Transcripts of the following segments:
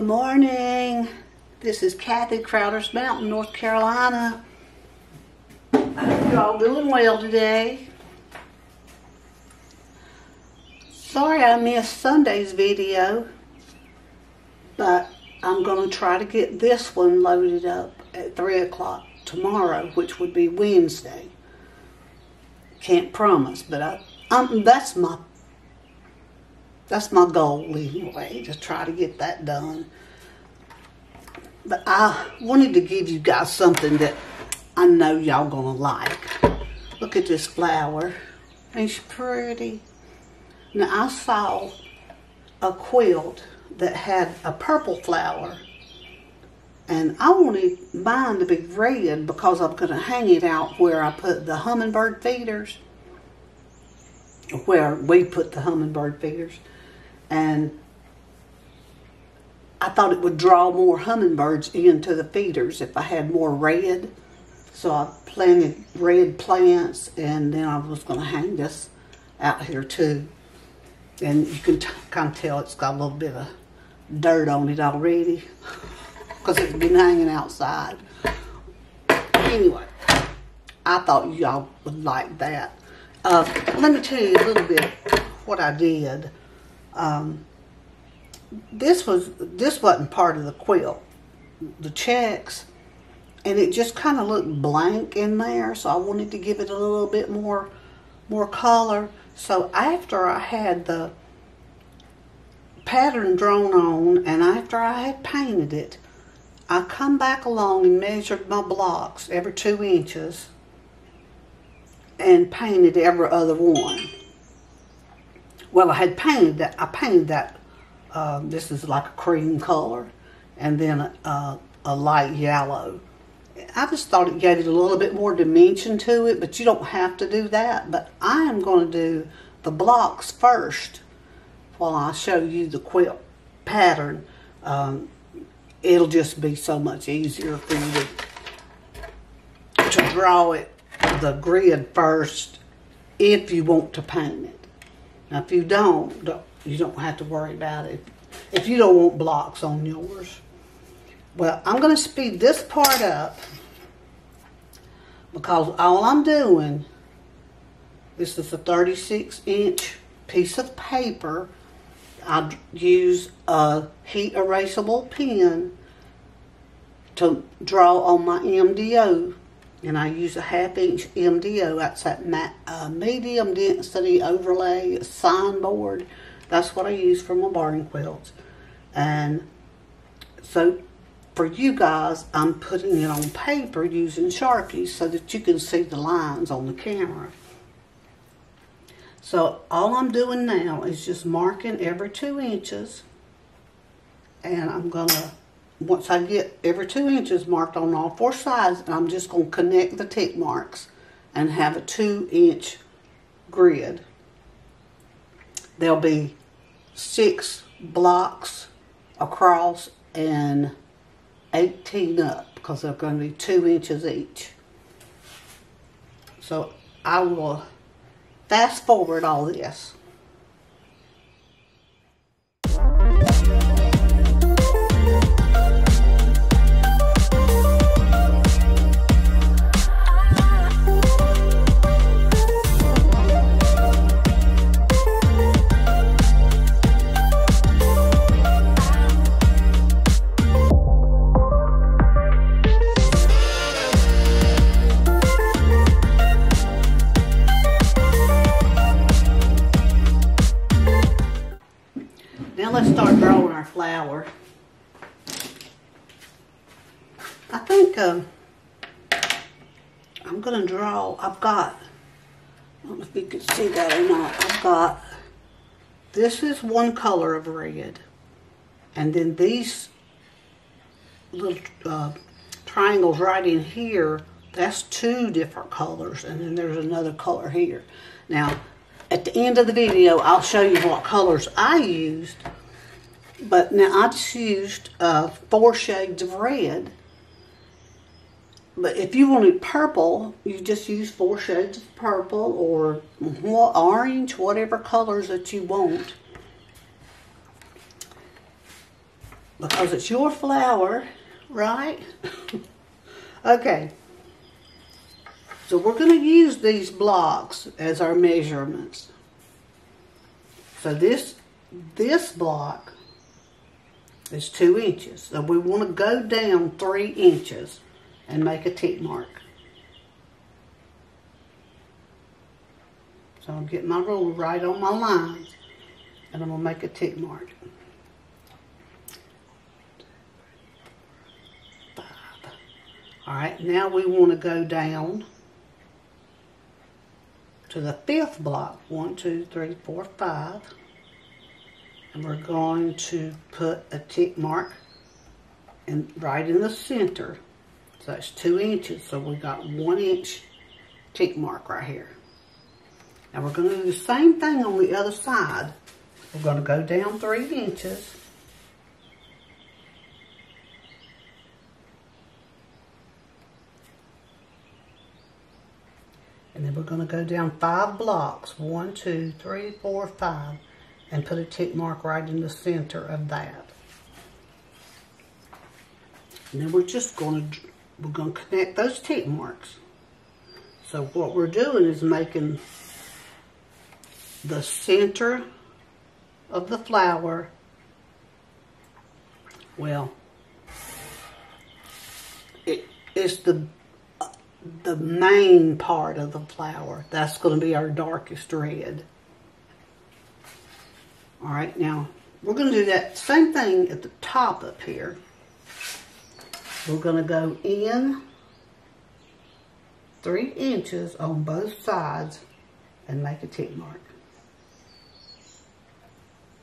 Good morning. This is Kathy Crowder's Mountain, North Carolina. I hope you're all doing well today. Sorry I missed Sunday's video, but I'm going to try to get this one loaded up at 3 o'clock tomorrow, which would be Wednesday. Can't promise, but I, um, that's my that's my goal anyway, to try to get that done. But I wanted to give you guys something that I know y'all gonna like. Look at this flower. Ain't she pretty? Now I saw a quilt that had a purple flower and I wanted mine to be red because I'm going to hang it out where I put the hummingbird feeders, where we put the hummingbird feeders and I thought it would draw more hummingbirds into the feeders if I had more red. So I planted red plants and then I was going to hang this out here too. And you can kind of tell it's got a little bit of dirt on it already because it's been hanging outside. Anyway, I thought y'all would like that. Uh, let me tell you a little bit what I did um, this was this wasn't part of the quilt, the checks, and it just kind of looked blank in there. So I wanted to give it a little bit more more color. So after I had the pattern drawn on and after I had painted it, I come back along and measured my blocks every two inches and painted every other one well, I had painted that. I painted that. Uh, this is like a cream color, and then a, a light yellow. I just thought it gave it a little bit more dimension to it, but you don't have to do that. But I am going to do the blocks first while I show you the quilt pattern. Um, it'll just be so much easier for you to, to draw it the grid first if you want to paint it. Now, if you don't, don't you don't have to worry about it. If you don't want blocks on yours. Well, I'm going to speed this part up because all I'm doing, this is a 36 inch piece of paper. I use a heat erasable pen to draw on my MDO and I use a half inch MDO. That's that uh, medium density overlay signboard. That's what I use for my barn quilts. And so for you guys, I'm putting it on paper using Sharpies so that you can see the lines on the camera. So all I'm doing now is just marking every two inches. And I'm going to once I get every two inches marked on all four sides, I'm just going to connect the tick marks and have a two inch grid. There'll be six blocks across and 18 up because they're going to be two inches each. So I will fast forward all this. Um, I'm going to draw, I've got, I don't know if you can see that or not, I've got, this is one color of red. And then these little uh, triangles right in here, that's two different colors. And then there's another color here. Now, at the end of the video, I'll show you what colors I used. But now I just used uh, four shades of red but if you wanted purple, you just use four shades of purple or orange, whatever colors that you want. because it's your flower, right? okay. So we're going to use these blocks as our measurements. So this, this block is two inches. So we want to go down three inches and make a tick mark. So I'll get my ruler right on my lines and I'm going to make a tick mark. Five. All right, now we want to go down to the fifth block. One, two, three, four, five. And we're going to put a tick mark in, right in the center. So that's two inches. So we got one inch tick mark right here. Now we're going to do the same thing on the other side. We're going to go down three inches. And then we're going to go down five blocks. One, two, three, four, five. And put a tick mark right in the center of that. And then we're just going to, we're going to connect those tick marks. So what we're doing is making the center of the flower, well, it is the the main part of the flower. That's going to be our darkest red. All right, now we're going to do that same thing at the top up here. We're going to go in three inches on both sides and make a tick mark.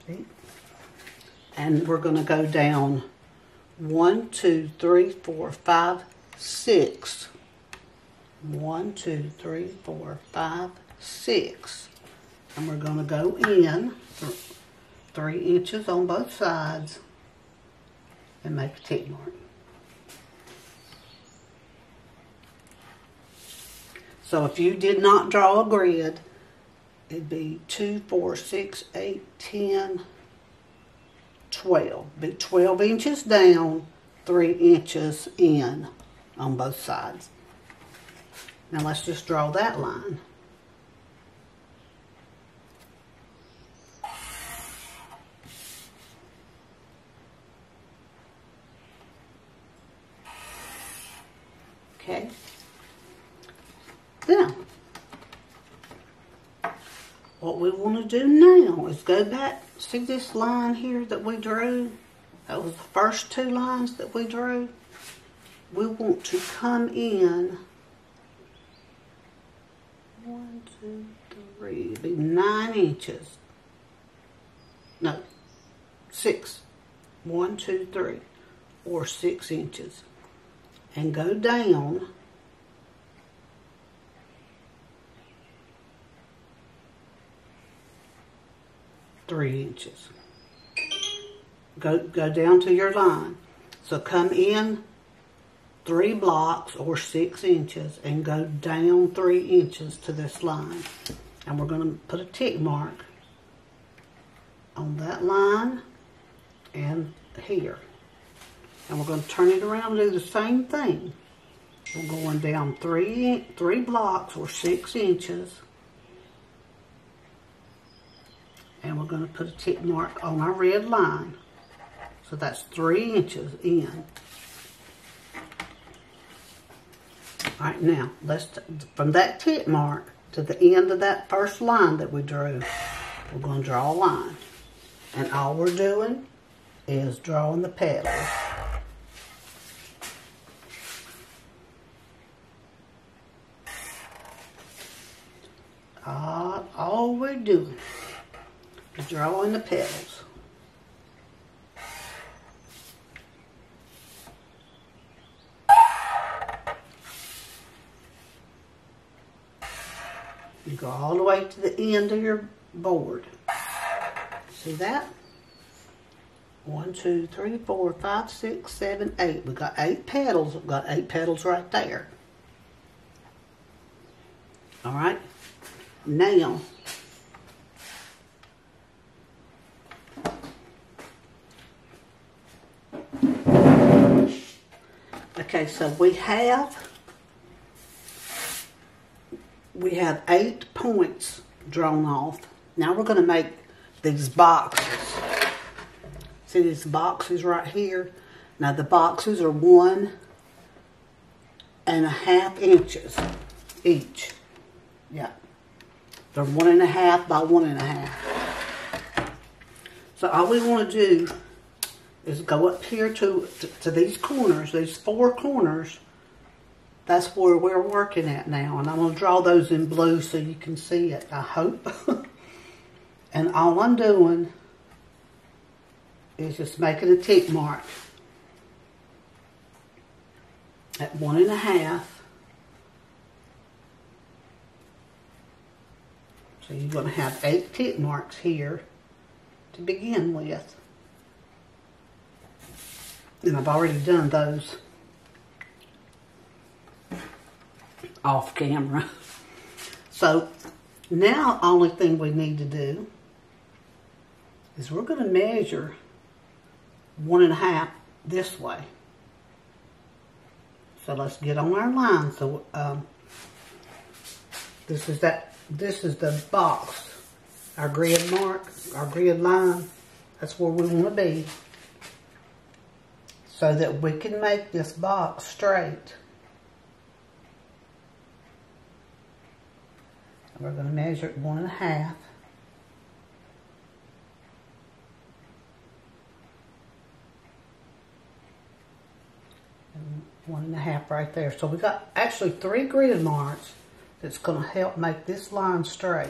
See? And we're going to go down one, two, three, four, five, six one, two, three, four, five, six. And we're going to go in three inches on both sides and make a tick mark. So if you did not draw a grid, it'd be 2, 4, 6, 8, 10, 12. Be 12 inches down, 3 inches in on both sides. Now let's just draw that line. Okay. Now, what we want to do now is go back, see this line here that we drew? That was the first two lines that we drew. We want to come in one, two, three, be nine inches. No, six. One, two, three, or six inches. And go down three inches. Go, go down to your line. So come in three blocks or six inches and go down three inches to this line. And we're going to put a tick mark on that line and here. And we're going to turn it around and do the same thing. We're going down three, three blocks or six inches. And we're going to put a tick mark on our red line. So that's three inches in. All right, now, let's, from that tick mark to the end of that first line that we drew, we're going to draw a line. And all we're doing is drawing the petals. All, all we're doing is drawing the petals. You go all the way to the end of your board. See that? One, two, three, four, five, six, seven, eight. We got eight petals. We've got eight petals right there. All right. Now, Okay, so we have we have eight points drawn off. Now we're going to make these boxes. See these boxes right here? Now the boxes are one and a half inches each. Yeah. They're one and a half by one and a half. So all we want to do is go up here to, to, to these corners, these four corners. That's where we're working at now. And I'm going to draw those in blue so you can see it, I hope. and all I'm doing is just making a tick mark at one and a half. So you're going to have eight tick marks here to begin with. And I've already done those off camera. So now only thing we need to do is we're going to measure one and a half this way. So let's get on our line. So um, this is that. This is the box, our grid mark, our grid line. That's where we want to be so that we can make this box straight. We're going to measure it one and a half. And one and a half right there. So we got actually three grid marks that's going to help make this line straight.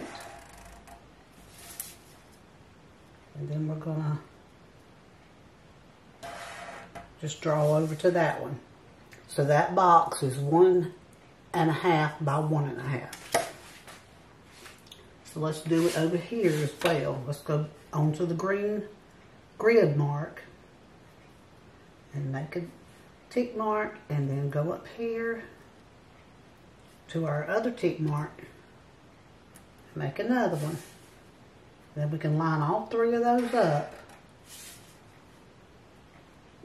And then we're going to just draw over to that one. So that box is one and a half by one and a half. So let's do it over here as well. Let's go onto the green grid mark and make a tick mark and then go up here to our other tick mark make another one. Then we can line all three of those up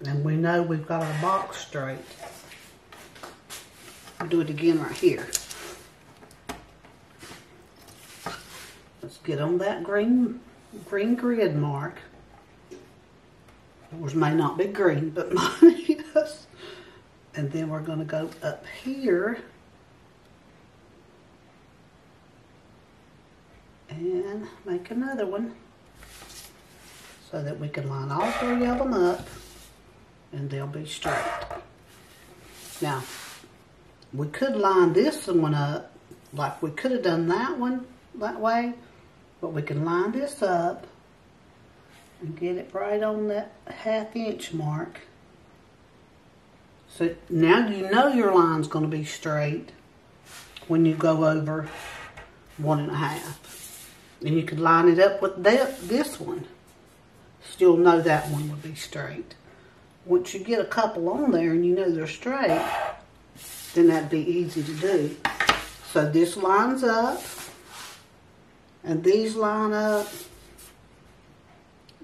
and we know we've got our box straight. I'll do it again right here. Let's get on that green green grid mark. Yours may not be green, but mine is. And then we're going to go up here. And make another one. So that we can line all three of them up and they'll be straight. Now, we could line this one up, like we could have done that one that way, but we can line this up and get it right on that half inch mark. So now you know your line's going to be straight when you go over one and a half. And you could line it up with that, this one. Still know that one would be straight once you get a couple on there and you know they're straight, then that'd be easy to do. So this lines up, and these line up,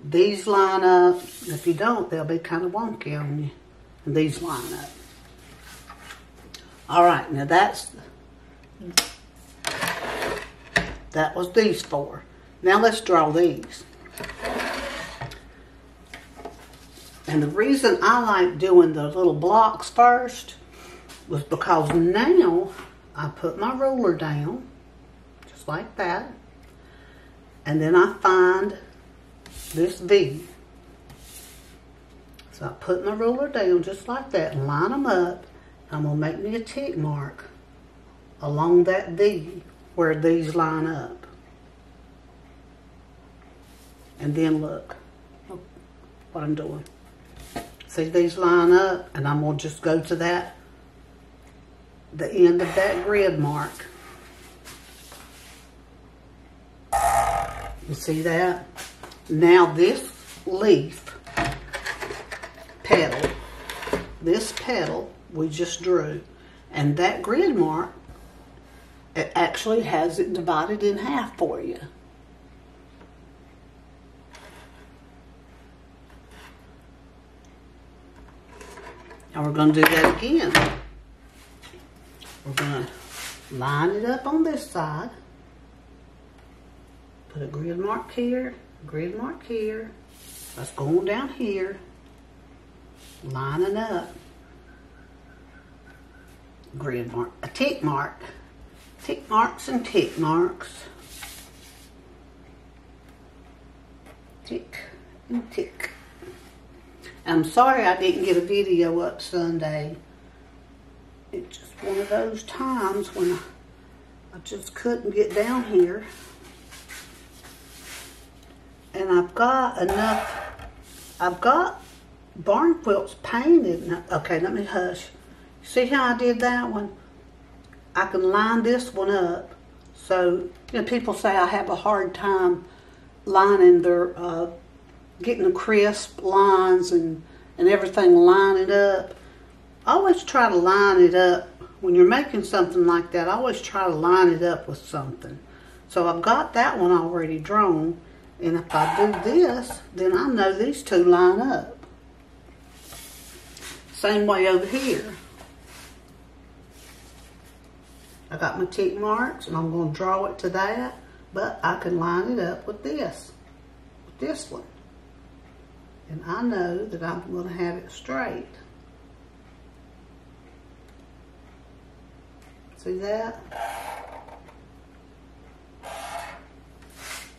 these line up. If you don't, they'll be kind of wonky on you. And these line up. All right, now that's, that was these four. Now let's draw these. And the reason I like doing the little blocks first was because now I put my ruler down, just like that, and then I find this V. So I put my ruler down just like that and line them up. I'm going to make me a tick mark along that V where these line up. And then look, look what I'm doing. See these line up and I'm to just go to that, the end of that grid mark. You see that? Now this leaf petal, this petal we just drew, and that grid mark, it actually has it divided in half for you. And we're going to do that again. We're going to line it up on this side. Put a grid mark here, grid mark here. Let's go on down here. Lining up. Grid mark, a tick mark. Tick marks and tick marks. Tick and tick. I'm sorry I didn't get a video up Sunday. It's just one of those times when I, I just couldn't get down here. And I've got enough, I've got barn quilts painted. Okay, let me hush. See how I did that one? I can line this one up. So, you know, people say I have a hard time lining their uh, getting the crisp lines and, and everything lining up. Always try to line it up. When you're making something like that, always try to line it up with something. So I've got that one already drawn. And if I do this, then I know these two line up. Same way over here. I got my tick marks and I'm going to draw it to that, but I can line it up with this, with this one. And I know that I'm going to have it straight. See that?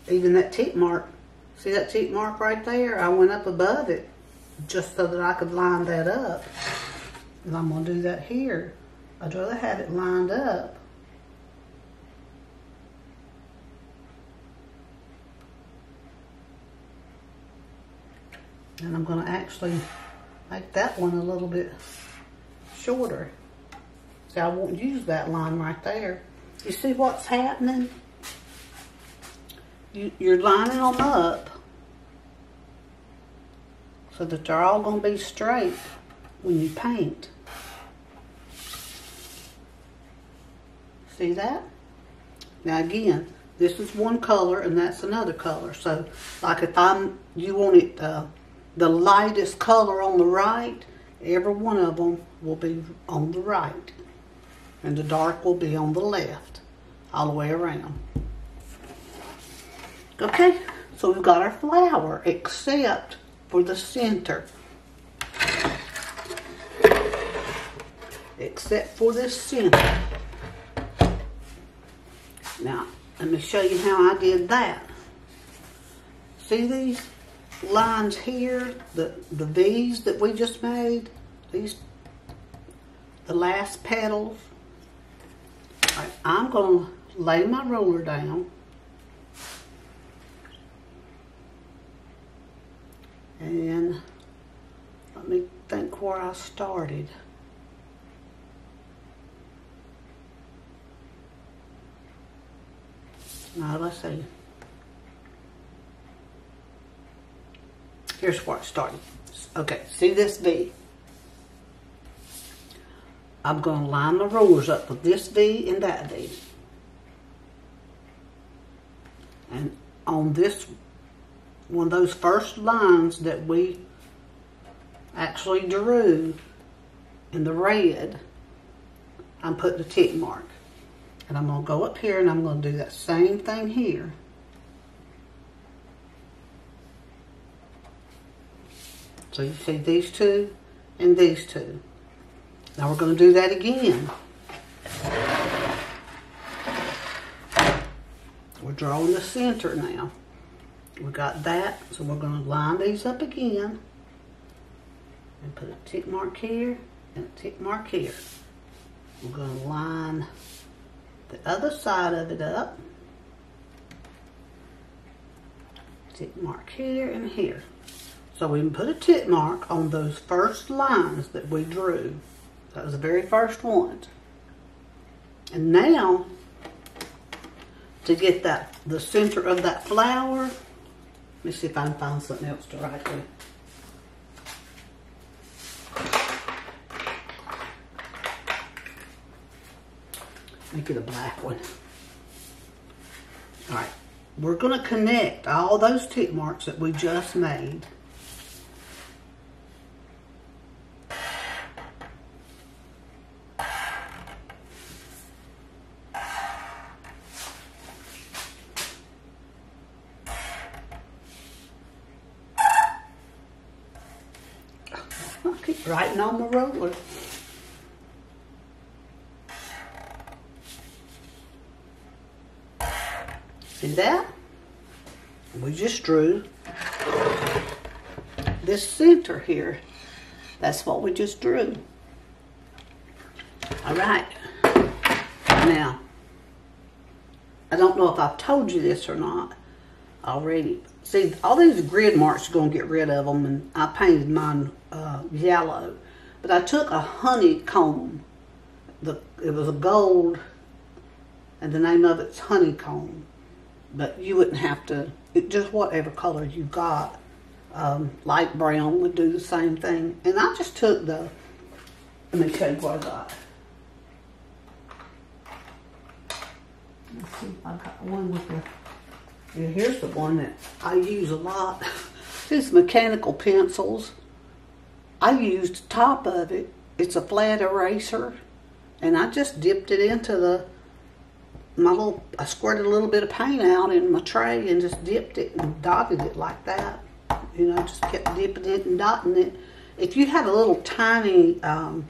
Even that tick mark, see that tick mark right there? I went up above it just so that I could line that up. And I'm going to do that here. I'd rather have it lined up And I'm going to actually make that one a little bit shorter. See, I won't use that line right there. You see what's happening? You, you're lining them up so that they're all going to be straight when you paint. See that? Now again, this is one color and that's another color. So like if I'm, you want it uh, the lightest color on the right, every one of them will be on the right. And the dark will be on the left, all the way around. Okay, so we've got our flower, except for the center. Except for the center. Now, let me show you how I did that. See these? Lines here, the, the V's that we just made, these, the last petals, right, I'm going to lay my ruler down and let me think where I started. Now let's see. Here's where it started. Okay, see this V? I'm going to line the rulers up with this V and that V. And on this, one of those first lines that we actually drew in the red, I'm putting a tick mark. And I'm going to go up here and I'm going to do that same thing here. So you see these two and these two. Now we're going to do that again. We're drawing the center now. We got that, so we're going to line these up again. And put a tick mark here and a tick mark here. We're going to line the other side of it up. Tick mark here and here. So we can put a tick mark on those first lines that we drew. That was the very first one. And now, to get that the center of that flower, let me see if I can find something else to write with. Make it a black one. All right, we're going to connect all those tick marks that we just made writing on my roller. See that? We just drew this center here. That's what we just drew. All right. Now, I don't know if I've told you this or not already. See, all these grid marks are going to get rid of them, and I painted mine uh, yellow. But I took a honeycomb. The, it was a gold, and the name of it's honeycomb. But you wouldn't have to, it, just whatever color you got. Um, light brown would do the same thing. And I just took the, let me tell you what I got. Let's see I got one with the, yeah, here's the one that I use a lot. These mechanical pencils. I used the top of it. It's a flat eraser. And I just dipped it into the, my little, I squirted a little bit of paint out in my tray and just dipped it and dotted it like that. You know, just kept dipping it and dotting it. If you had a little tiny, um,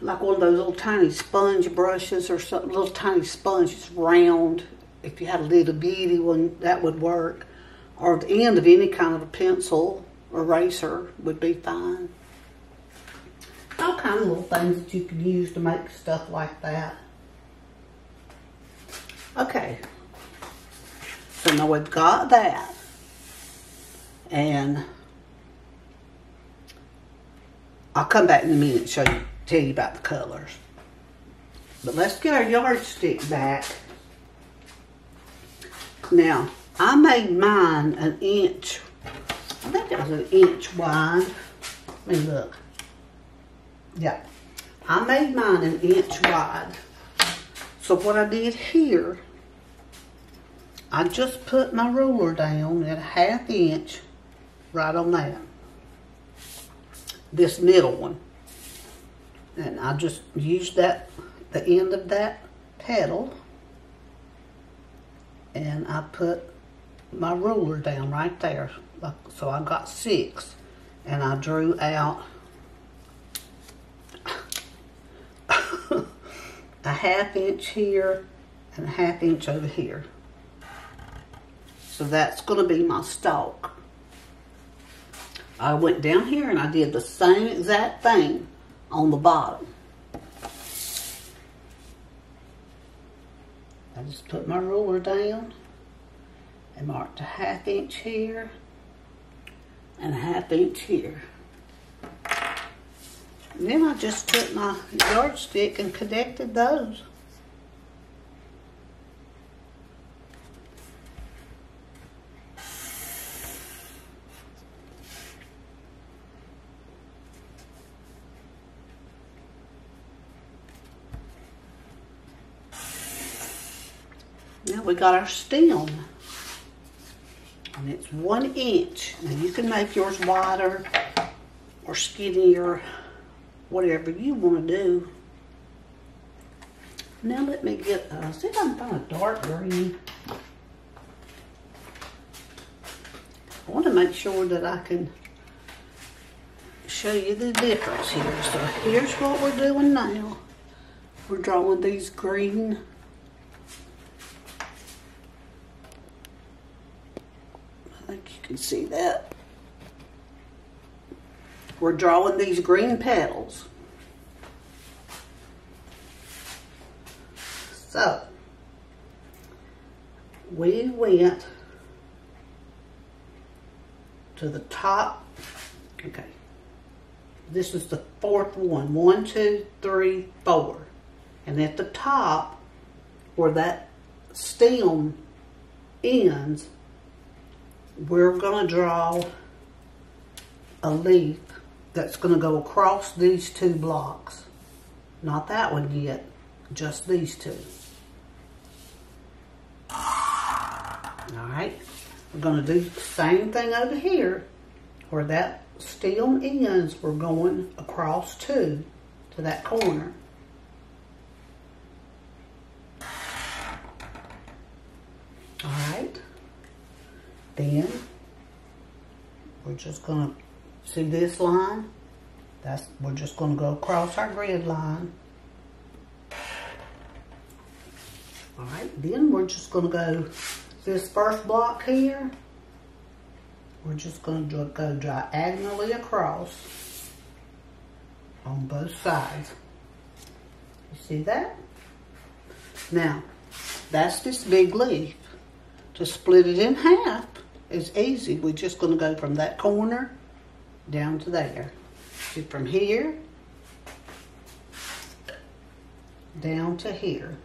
like one of those little tiny sponge brushes or something, little tiny sponge, it's round. If you had a little bitty one, that would work. Or the end of any kind of a pencil eraser would be fine. All kind of little things that you could use to make stuff like that. Okay. So now we've got that. And I'll come back in a minute and show you, tell you about the colors. But let's get our yardstick back. Now, I made mine an inch, I think it was an inch wide. Let me look. Yeah, I made mine an inch wide. So what I did here, I just put my ruler down at a half inch right on that. This middle one. And I just used that, the end of that petal. And I put my ruler down right there. So I got six. And I drew out a half inch here and a half inch over here. So that's going to be my stalk. I went down here and I did the same exact thing on the bottom. I just put my ruler down and marked a half inch here and a half inch here. And then I just took my yardstick and connected those. Got our stem. And it's one inch. Now you can make yours wider or skinnier, whatever you want to do. Now let me get, uh, see if I can find a dark green. I want to make sure that I can show you the difference here. So here's what we're doing now. We're drawing these green can see that. We're drawing these green petals. So, we went to the top. Okay. This is the fourth one. One, two, three, four. And at the top, where that stem ends, we're going to draw a leaf that's going to go across these two blocks. Not that one yet, just these two. All right, we're going to do the same thing over here where that stem ends, we're going across two to that corner. All right. Then we're just going to See this line? That's We're just going to go across our grid line. All right, then we're just going to go this first block here. We're just going to go diagonally across on both sides. You see that? Now, that's this big leaf. To split it in half is easy. We're just going to go from that corner down to there. From here down to here.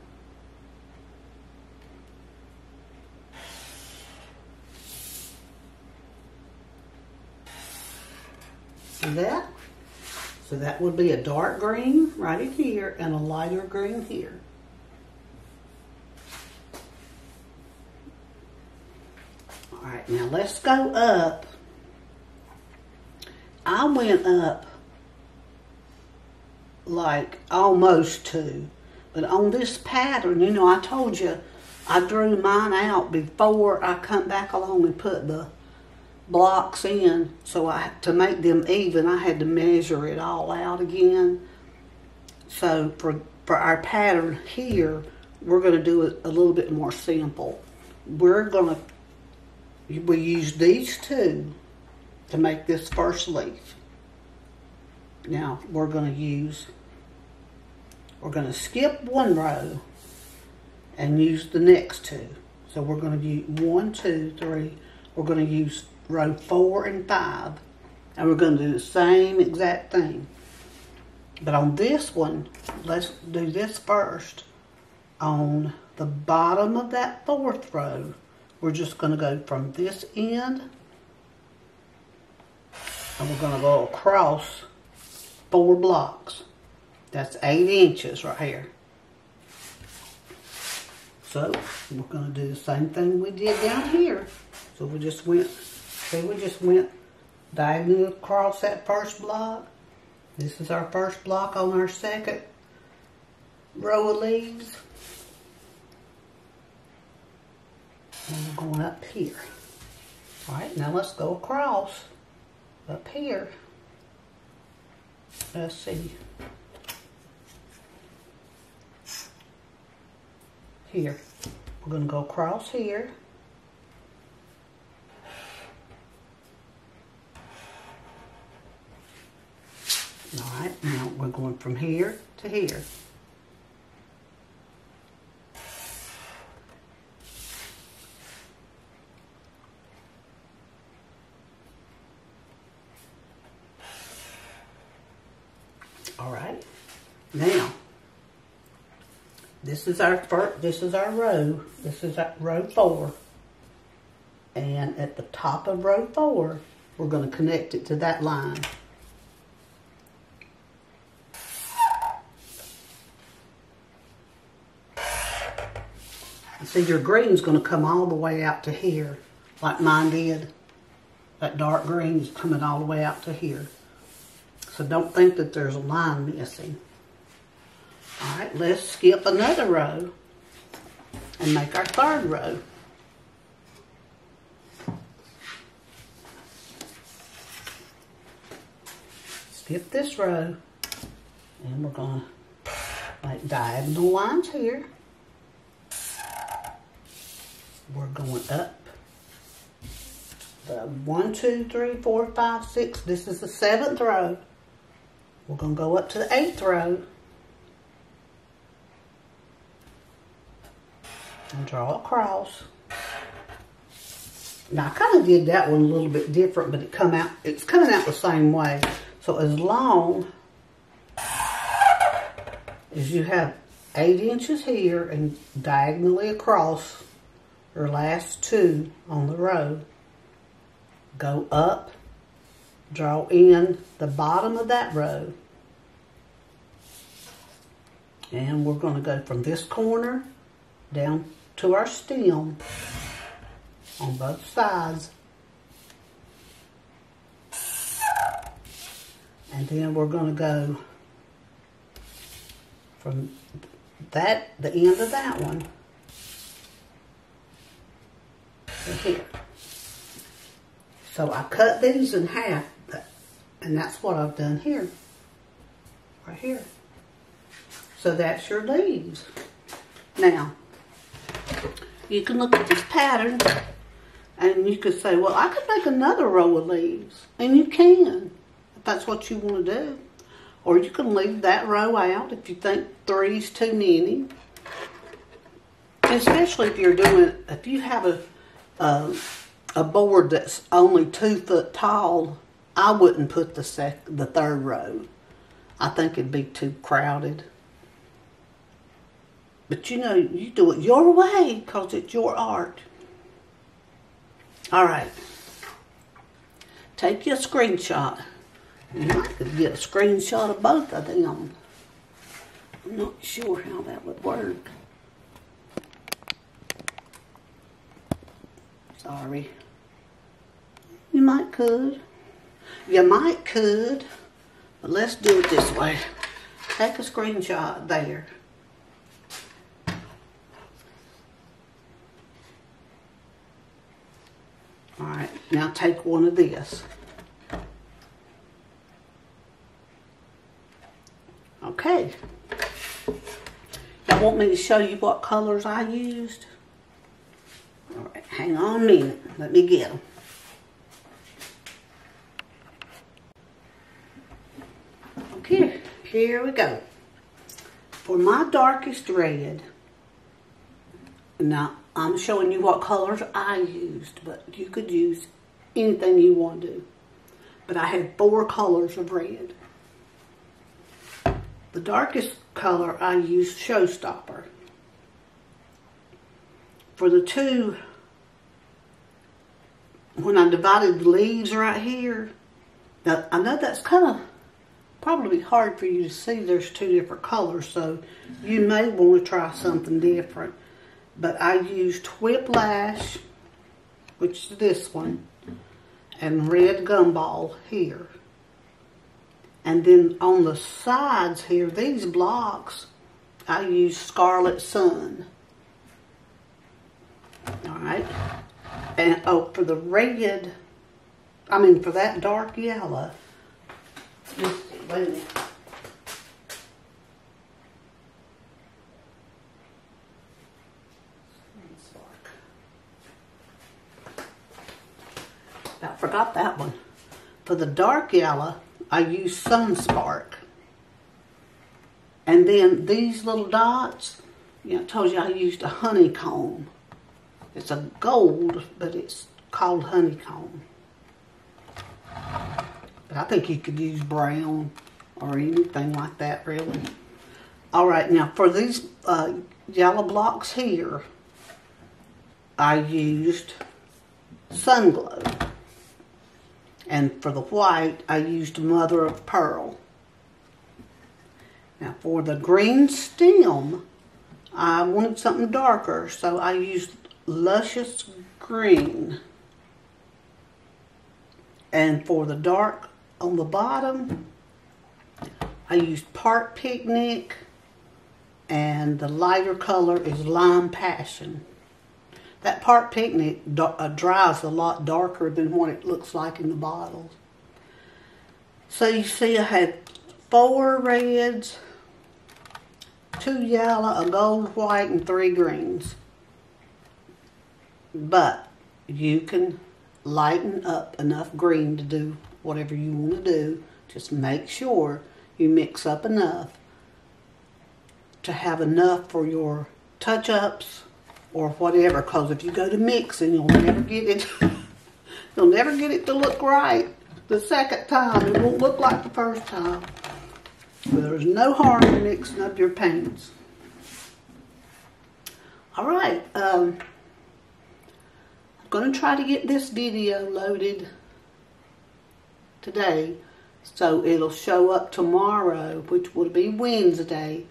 See that? So that would be a dark green right in here and a lighter green here. All right, now let's go up. I went up like almost two. But on this pattern, you know, I told you I drew mine out before I come back along and put the blocks in. So I to make them even, I had to measure it all out again. So for for our pattern here, we're going to do it a little bit more simple. We're going to we use these two to make this first leaf. Now we're going to use we're going to skip one row and use the next two. So we're going to use one, two, three. We're going to use row four and five. And we're going to do the same exact thing. But on this one, let's do this first. On the bottom of that fourth row, we're just going to go from this end and we're going to go across four blocks. That's eight inches right here. So we're going to do the same thing we did down here. So we just went, see we just went diagonally across that first block. This is our first block on our second row of leaves. And going up here. All right, now let's go across up here. Let's see. here. We're going to go across here. All right, now we're going from here to here. All right, now this is our first, this is our row. This is row four. And at the top of row four, we're going to connect it to that line. see your green's going to come all the way out to here, like mine did. That dark green is coming all the way out to here. So don't think that there's a line missing. All right, let's skip another row and make our third row. Skip this row and we're to make diagonal lines here. We're going up the one, two, three, four, five, six. This is the seventh row. We're to go up to the eighth row and draw across. Now I kind of did that one a little bit different, but it come out it's coming out the same way. So as long as you have eight inches here and diagonally across your last two on the row, go up, draw in the bottom of that row, and we're going to go from this corner down to our stem on both sides. And then we're going to go from that, the end of that one, to here. So I cut these in half. And that's what I've done here. Right here. So that's your leaves. Now, you can look at this pattern and you could say, well, I could make another row of leaves. And you can, if that's what you want to do. Or you can leave that row out if you think three's too many. Especially if you're doing, if you have a, a, a board that's only two foot tall, I wouldn't put the sec, the third row. I think it'd be too crowded. But you know, you do it your way because it's your art. All right. Take your screenshot. You might get a screenshot of both of them. I'm not sure how that would work. Sorry. You might could. You might could. But let's do it this way. Take a screenshot there. All right, now take one of this. Okay. Y'all want me to show you what colors I used? All right, hang on a minute. Let me get them. Okay, here we go. For my darkest red, now I'm showing you what colors I used, but you could use anything you want to. But I had four colors of red. The darkest color I used Showstopper. For the two, when I divided the leaves right here, now I know that's kind of probably hard for you to see there's two different colors, so you may want to try something different. But I used Whiplash, which is this one, and Red Gumball here. And then on the sides here, these blocks, I used Scarlet Sun. All right. And oh, for the red, I mean for that dark yellow, let's wait a minute. I forgot that one. For the dark yellow, I used Sunspark. And then these little dots, you know, I told you I used a honeycomb. It's a gold, but it's called honeycomb. But I think you could use brown or anything like that, really. All right, now for these uh, yellow blocks here, I used Sunglow. And for the white, I used Mother of Pearl. Now for the green stem, I wanted something darker, so I used Luscious Green. And for the dark on the bottom, I used Park Picnic, and the lighter color is Lime Passion. That Park Picnic uh, dries a lot darker than what it looks like in the bottles. So you see I had four reds, two yellow, a gold, white, and three greens. But you can lighten up enough green to do whatever you want to do. Just make sure you mix up enough to have enough for your touch-ups or whatever. Because if you go to mixing, you'll never get it. you'll never get it to look right the second time. It won't look like the first time. But there's no harm in mixing up your paints. All right. Um, I'm going to try to get this video loaded today. So it'll show up tomorrow, which will be Wednesday,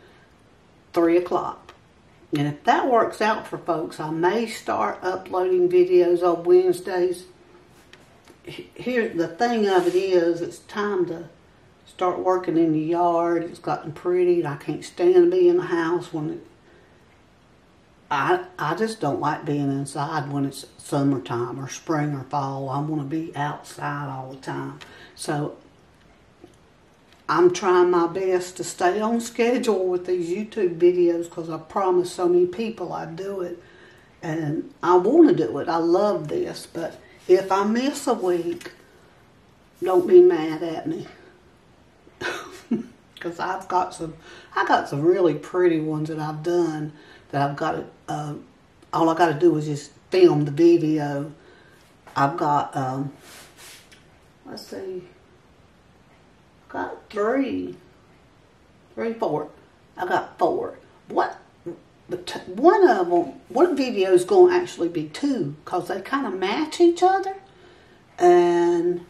3 o'clock. And if that works out for folks, I may start uploading videos on Wednesdays. Here, the thing of it is, it's time to start working in the yard. It's gotten pretty, and I can't stand to be in the house when it, I, I just don't like being inside when it's summertime or spring or fall. I want to be outside all the time. So I'm trying my best to stay on schedule with these YouTube videos because I promised so many people I'd do it. And I want to do it. I love this. But if I miss a week, don't be mad at me. Because I've got some, I got some really pretty ones that I've done that I've got to, uh, all I got to do is just film the video. I've got, um, let's see, got three, three, four. I got four. What? One of them, one video is going to actually be two because they kind of match each other, and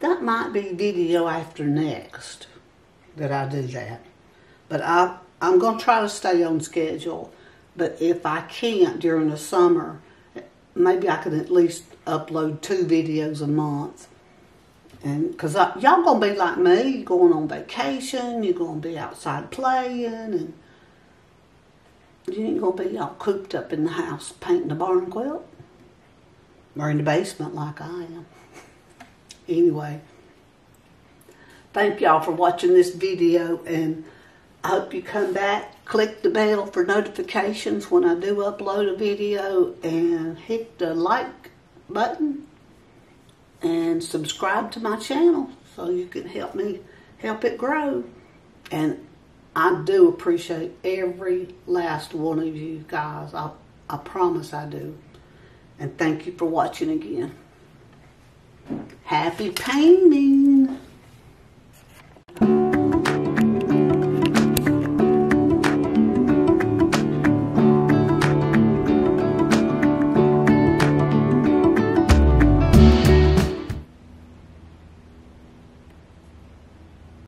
that might be video after next that I do that. But I, I'm going to try to stay on schedule. But if I can't during the summer, maybe I can at least upload two videos a month. And because uh, y'all gonna be like me, going on vacation, you're gonna be outside playing, and you ain't gonna be all cooped up in the house painting a barn quilt or in the basement like I am. anyway, thank y'all for watching this video, and I hope you come back, click the bell for notifications when I do upload a video, and hit the like button and subscribe to my channel so you can help me help it grow. And I do appreciate every last one of you guys. I, I promise I do. And thank you for watching again. Happy painting!